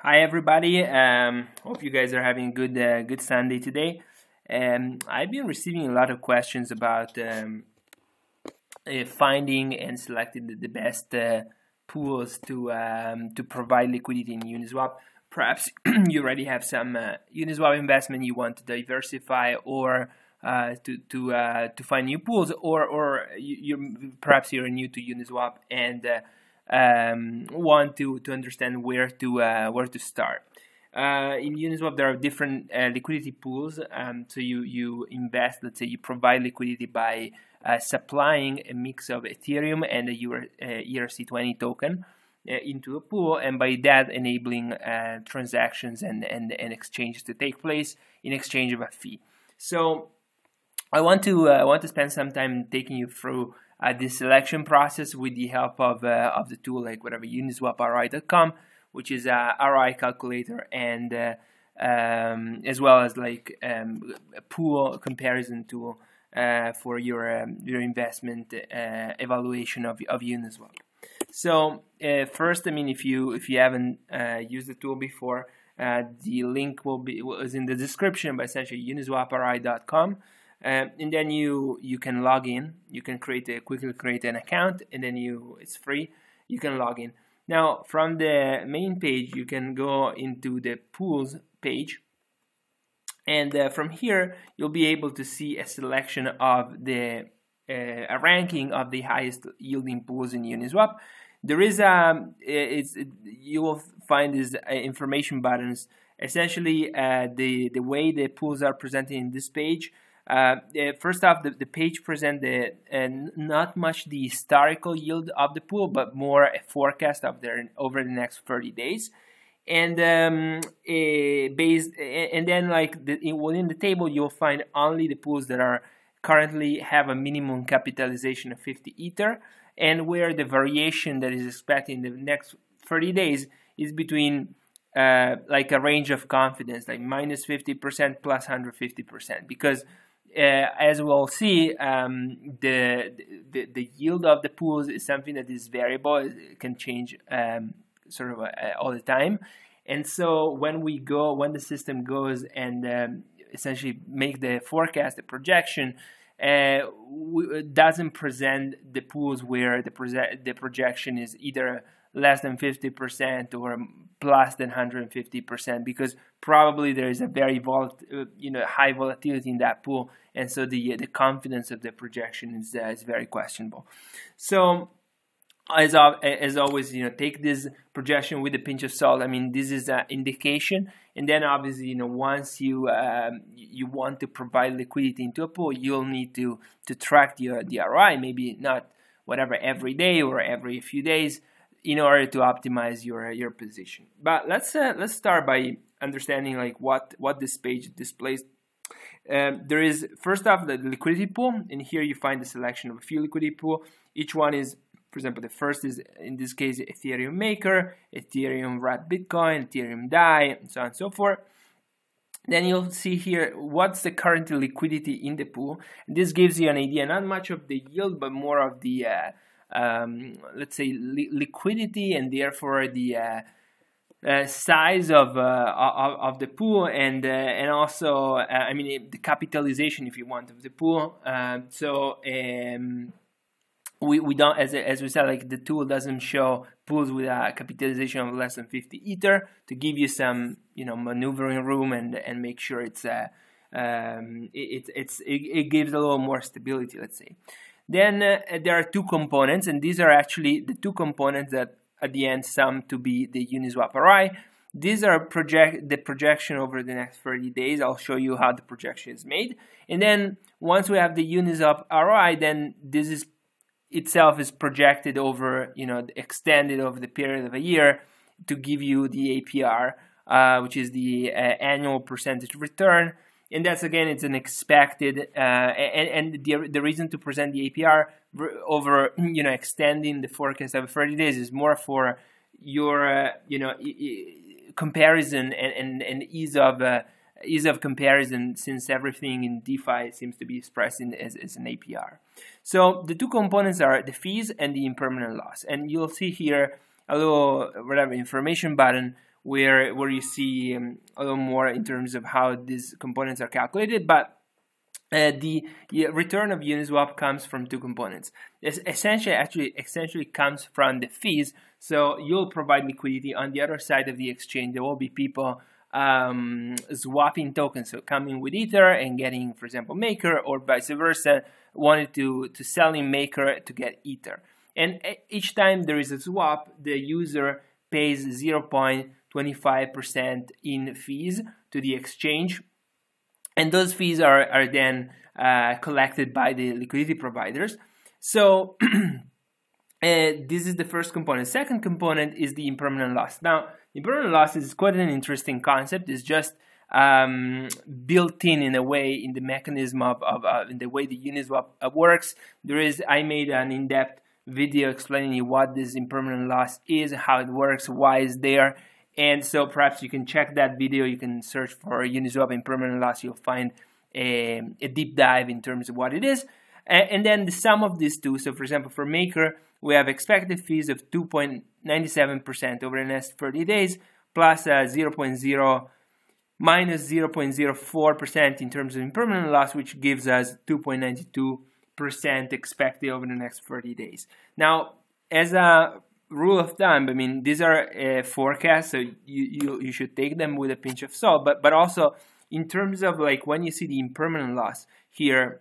Hi everybody. Um, hope you guys are having a good uh, good Sunday today. Um, I've been receiving a lot of questions about um, uh, finding and selecting the, the best uh, pools to um, to provide liquidity in Uniswap. Perhaps you already have some uh, Uniswap investment you want to diversify or uh, to to uh, to find new pools, or or you, are perhaps you're new to Uniswap and um, want to to understand where to uh, where to start. Uh, in Uniswap, there are different uh, liquidity pools. Um, so you you invest, let's say, you provide liquidity by uh, supplying a mix of Ethereum and a ERC20 uh, token uh, into a pool, and by that enabling transactions and, and and exchanges to take place in exchange of a fee. So I want to I want to spend some time taking you through uh, the selection process with the help of, uh, of the tool like whatever uniswaproi.com which is a ROI calculator and uh, um, as well as like um, a pool comparison tool uh, for your um, your investment uh, evaluation of, of Uniswap. So uh, first, I mean, if you if you haven't used the tool before, the link will be is in the description, but essentially uniswaproi.com. Um, and then you you can log in. You can create a quickly create an account, and then you it's free. You can log in. Now from the main page, you can go into the pools page, and uh, from here you'll be able to see a selection of the uh, a ranking of the highest yielding pools in Uniswap. There is a um, it's it, you will find these uh, information buttons. Essentially, uh, the the way the pools are presented in this page uh, first off, the, the page presents uh, not much the historical yield of the pool, but more a forecast of their over the next 30 days. And um, based, and then like the, within the table, you'll find only the pools that are currently have a minimum capitalization of 50 ether, and where the variation that is expected in the next 30 days is between uh, like a range of confidence, like minus 50% plus 150%, because as we'll see, um, the, the, the yield of the pools is something that is variable. It can change um, sort of uh, all the time. And so when we go, when the system goes and um, essentially make the forecast, the projection, uh, doesn't present the pools where the, the projection is either less than 50% or plus than 150% because probably there is a very volat- uh, you know high volatility in that pool. And so the the confidence of the projection is uh, is very questionable. So as as always you know take this projection with a pinch of salt. I mean this is an indication. And then obviously you know once you um, you want to provide liquidity into a pool you'll need to to track the the ROI maybe not whatever every day or every few days in order to optimize your your position. But let's uh, let's start by understanding like what what this page displays. Um, there is first off the liquidity pool, and here you find the selection of a few liquidity pool. Each one is, for example, the first is in this case Ethereum Maker, Ethereum Wrapped Bitcoin, Ethereum Dai, and so on and so forth. Then you'll see here what's the current liquidity in the pool. This gives you an idea, not much of the yield, but more of the uh, um, let's say li- liquidity and therefore the uh, uh, size of, uh, of, of the pool and uh, and also uh, I mean the capitalization if you want of the pool. Um, so um, we, we don't as as we said like the tool doesn't show pools with a capitalization of less than 50 ether to give you some you know maneuvering room and and make sure it's uh, um, it, it's it, it gives a little more stability let's say. Then uh, there are two components, and these are actually the two components that at the end sum to be the Uniswap ROI. These are project the projection over the next 30 days. I'll show you how the projection is made. And then once we have the Uniswap ROI, then this is itself is projected over, you know, extended over the period of a year to give you the APR, uh, which is the uh, annual percentage return and that's again it's an expected uh, and, and the, the reason to present the APR over you know extending the forecast of 30 days is more for your uh, you know comparison and, and, and ease of uh, ease of comparison since everything in DeFi seems to be expressed as, as an APR. So the two components are the fees and the impermanent loss, and you'll see here a little whatever information button where where you see um, a little more in terms of how these components are calculated, but uh, the return of Uniswap comes from two components. This essentially actually essentially comes from the fees. So you'll provide liquidity on the other side of the exchange. There will be people um, swapping tokens, so coming with Ether and getting, for example, Maker, or vice versa, wanted to to sell in Maker to get Ether. And each time there is a swap, the user pays 0.25% in fees to the exchange and those fees are, are then uh, collected by the liquidity providers. So uh, this is the first component. Second component is the impermanent loss. Now, impermanent loss is quite an interesting concept. It's just um, built in in a way in the mechanism of, of uh, in the way the Uniswap uh, works. There is I made an in-depth video explaining what this impermanent loss is, how it works, why it's there, and so perhaps you can check that video. You can search for Uniswap impermanent loss. You'll find a, a, deep dive in terms of what it is. And, and then the sum of these two. So for example, for Maker, we have expected fees of 2.97% over the next 30 days, plus uh, 0.0 minus 0.04% in terms of impermanent loss, which gives us 2.92% expected over the next 30 days. Now, as a rule of thumb, I mean, these are uh, forecasts, so you, you, you should take them with a pinch of salt. But but also in terms of like when you see the impermanent loss here,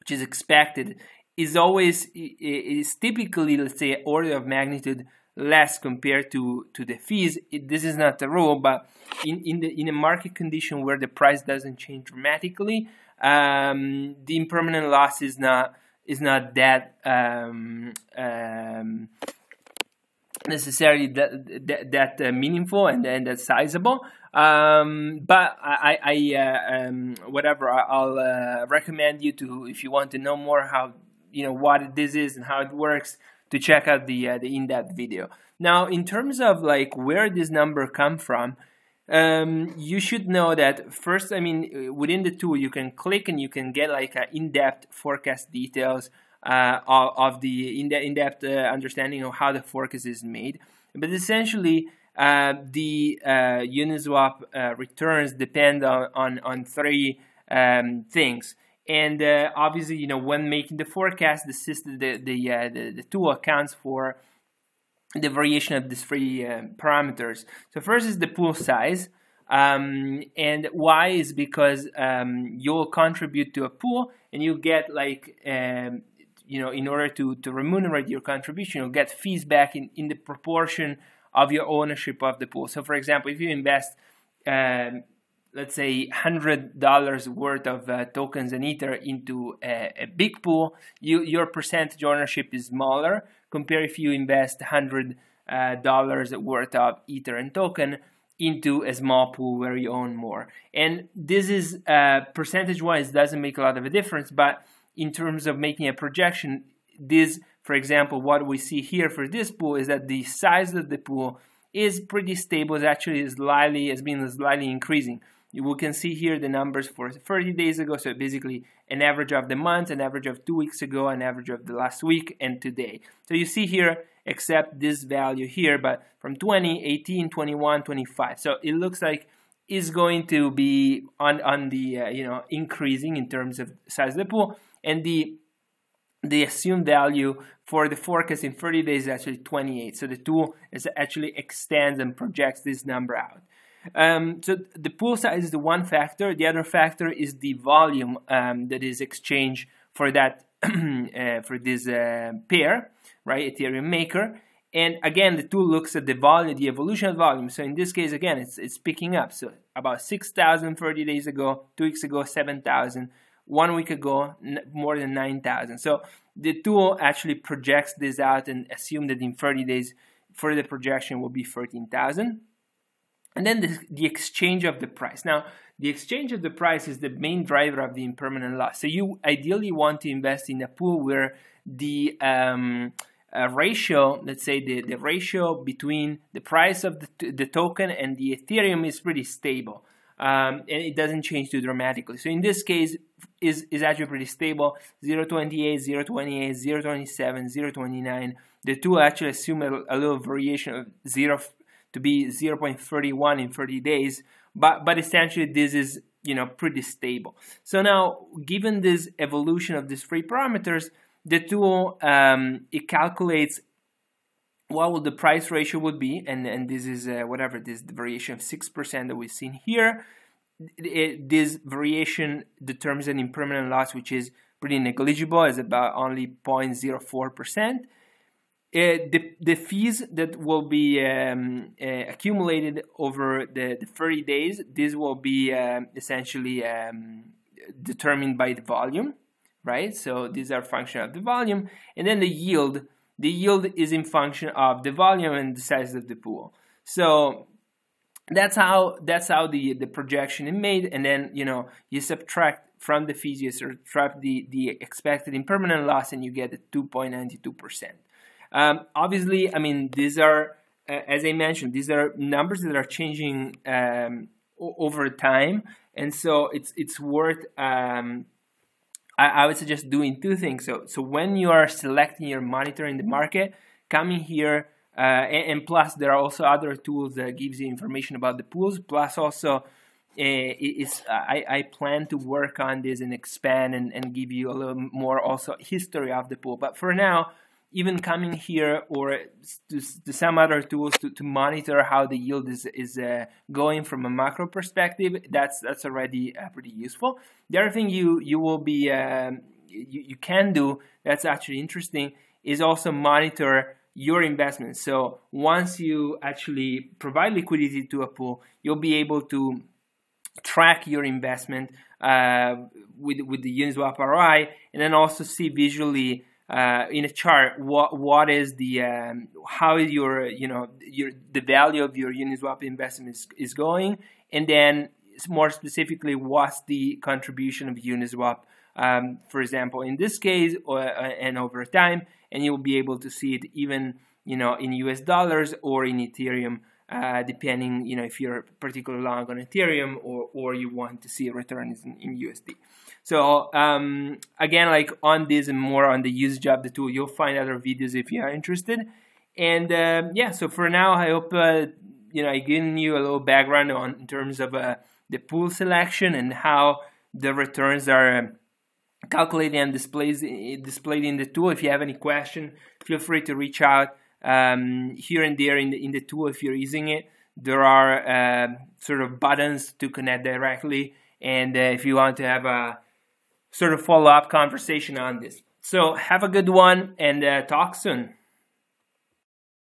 which is expected, is always is typically let's say order of magnitude less compared to to the fees. It, this is not the rule, but in in the in a market condition where the price doesn't change dramatically, um, the impermanent loss is not is not that um, um, necessarily that that, that uh, meaningful and, and that sizable. Um, but I, I uh, um, whatever I'll uh, recommend you to if you want to know more how you know what this is and how it works to check out the uh, the in-depth video. Now, in terms of like where this number come from. Um, you should know that first, I mean, within the tool, you can click and you can get like an in-depth forecast details uh, of, of, the in in-depth uh, understanding of how the forecast is made. But essentially, uh, the uh, Uniswap uh, returns depend on on, on three um, things. And uh, obviously, you know, when making the forecast, the system, the the, the, the tool accounts for the variation of these three parameters. So first is the pool size. Um, and why is because um, you'll contribute to a pool and you get like um, you know, in order to, to remunerate your contribution, you'll get fees back in, in the proportion of your ownership of the pool. So, for example, if you invest, um, let's say, $100 worth of uh, tokens and Ether into a, a, big pool, you, your percentage ownership is smaller compared if you invest $100 uh, worth of Ether and token into a small pool where you own more. And this is uh, percentage wise doesn't make a lot of a difference, but in terms of making a projection, this, for example, what we see here for this pool is that the size of the pool is pretty stable. It's actually slightly, has been slightly increasing. We can see here the numbers for 30 days ago, so basically an average of the month, an average of two weeks ago, an average of the last week, and today. So you see here, except this value here, but from 20, 18, 21, 25. So it looks like is going to be on on the uh, you know increasing in terms of size of the pool and the the assumed value for the forecast in 30 days is actually 28. So the tool is actually extends and projects this number out. Um, so the pool size is the one factor. The other factor is the volume um, that is exchanged for that uh, for this uh, pair, right? Ethereum Maker. And again, the tool looks at the volume, the evolution of volume. So in this case, again, it's it's picking up. So about 6,000 30 days ago, two weeks ago, 7,000 one week ago more than 9,000. So the tool actually projects this out and assume that in 30 days further projection will be 13,000. And then the, the exchange of the price. Now, the exchange of the price is the main driver of the impermanent loss. So you ideally want to invest in a pool where the um, uh, ratio, let's say the, the ratio between the price of the, the token and the Ethereum is pretty stable um, and it doesn't change too dramatically. So in this case, is is actually pretty stable. 0.28, 0.28, 0.27, 0.29. The two actually assume a, a little variation of 0, to be 0.31 in 30 days, but but essentially this is you know pretty stable. So now, given this evolution of these three parameters, the tool um, it calculates what would the price ratio would be, and and this is uh, whatever this variation of six percent that we've seen here. It, this variation determines an impermanent loss, which is pretty negligible, is about only 0.04 percent. Uh, the, the fees that will be um, uh, accumulated over the, the 30 days, this will be um, essentially um, determined by the volume, right? So these are function of the volume. And then the yield, the yield is in function of the volume and the size of the pool. So that's how that's how the the projection is made and then you know you subtract from the fees you subtract the the expected impermanent loss and you get the 2.92 percent um, obviously, I mean, these are, uh, as I mentioned, these are numbers that are changing um, over time, and so it's it's worth. Um, I, I, would suggest doing two things. So, so when you are selecting your monitor in the market, coming here, uh, and, and, plus there are also other tools that gives you information about the pools. Plus, also, uh, is I, I plan to work on this and expand and, and give you a little more also history of the pool. But for now even coming here or to, to some other tools to, to monitor how the yield is, is uh, going from a macro perspective, that's that's already uh, pretty useful. The other thing you you will be um, you, you can do that's actually interesting is also monitor your investments. So once you actually provide liquidity to a pool, you'll be able to track your investment uh, with with the Uniswap ROI, and then also see visually uh, in a chart what what is the um, how your you know your the value of your Uniswap investment is, is going, and then more specifically, what's the contribution of Uniswap, um, for example, in this case, or, uh, and over time, and you'll be able to see it even you know in US dollars or in Ethereum. Uh, depending, you know, if you're particularly long on Ethereum or, or you want to see returns in, in USD. So um, again, like on this and more on the usage of the tool, you'll find other videos if you are interested. And um, yeah, so for now, I hope uh, you know I given you a little background on in terms of uh, the pool selection and how the returns are um, calculated and displayed displayed in the tool. If you have any question, feel free to reach out um, here and there in the in the tool if you're using it. There are uh, sort of buttons to connect directly, and uh, if you want to have a sort of follow up conversation on this. So have a good one and uh, talk soon.